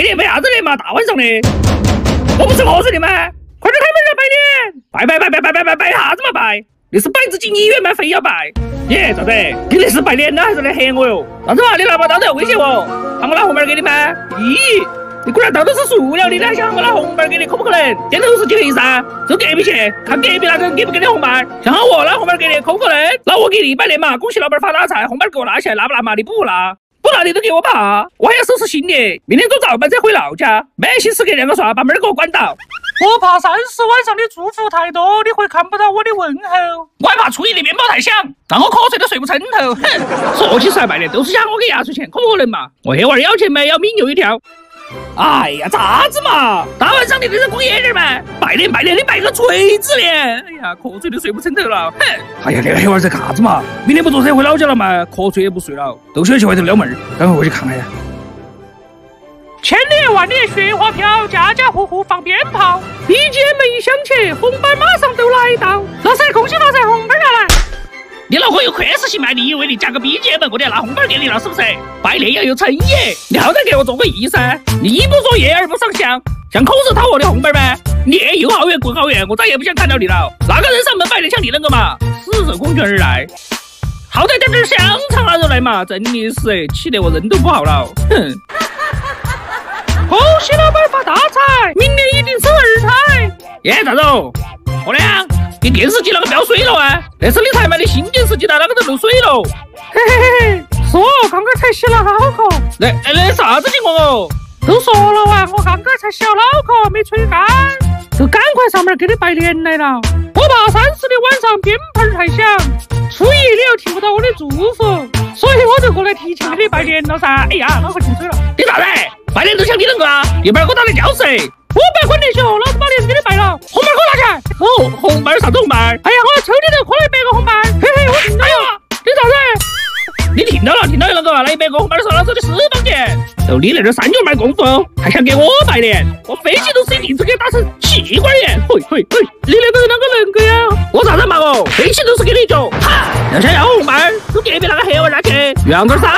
拜年拜啥子年嘛？大晚上的，我不是饿死的吗？快点开门来拜年！拜拜拜拜拜拜拜拜啥子嘛拜？你是摆自己医院吗？非要拜？耶，咋子？你那是拜年呢，还是来黑我哟？啥子嘛？你拿把刀子要威胁我？喊我拿红包给你吗？咦，你果然刀都是塑料的，你还想我拿红包给你？可不可能？点头是几个意思啊？走隔壁去，看隔壁那个人给不给你红包？想喊我拿红包给你？可不可能？那我给你拜年嘛，恭喜老板发大财，红包给我拿起来，拿不拿嘛？你不拿？不拿你都给我爬，我还要收拾行李，明天坐早班再回老家。没心思给两个耍，把门给我关到。我怕三十晚上的祝福太多，你会看不到我的问候。我还怕初一的面包太响，让我瞌睡都睡不撑头。哼，说起来卖的都是想我给压岁钱，可不可能嘛？我黑娃儿要钱没？要命又一条。哎呀，咋子嘛？大晚上的，你在逛夜店呗？拜年拜年，你拜个锤子呢？哎呀，瞌睡都睡不成头了。哼！哎呀，那个黑娃儿在干啥子嘛？明天不坐车回老家了嘛？瞌睡也不睡了，都喜欢去外头撩妹儿。赶快回去看看呀。千里万里雪花飘，家家户户放鞭炮，BGM 一响起，红包马上都来到。你以为你加个 BGM 我就要拿红包给你了是不是？拜年要有诚意，你好歹给我做个仪噻！你不作业，二不上香，像孔子讨我的红包吗？年又好远，滚好远，我再也不想看到你了。哪个人上门拜年像你那个嘛？死肉公园而来，好歹点点香肠腊肉来嘛！真的是，气得我人都不好了。哼！恭喜老板发大财，明年一定生二胎。耶，大总，婆娘，你电视机那个飙水了啊？那是你才买的新电视机，那那个都漏水了。嘿嘿嘿，说刚刚才洗了脑壳。那那啥子情况哦？都说了哇，我刚刚才洗了脑壳，没吹干，就赶快上门给你拜年来了。我怕三十的晚上鞭炮太响，初一你又听不到我的祝福，所以我就过来提前给你拜年了噻。哎呀，脑壳进水了。你咋子？拜年都像你恁个啊？一边给我打的交税，我不要管那些，老子把年给你拜了，红包给我拿起来。哦，你听到了？听到了那个？那一百个红包是老子的私房钱。就你那点三脚猫功夫，还想给我拜年？我飞机都是一定子给打成气管炎。嘿嘿嘿，你那个人啷个能个呀？我啥子嘛哦？飞机都是给你脚。哈，要想要红包，走隔壁那个黑娃那去，杨个三。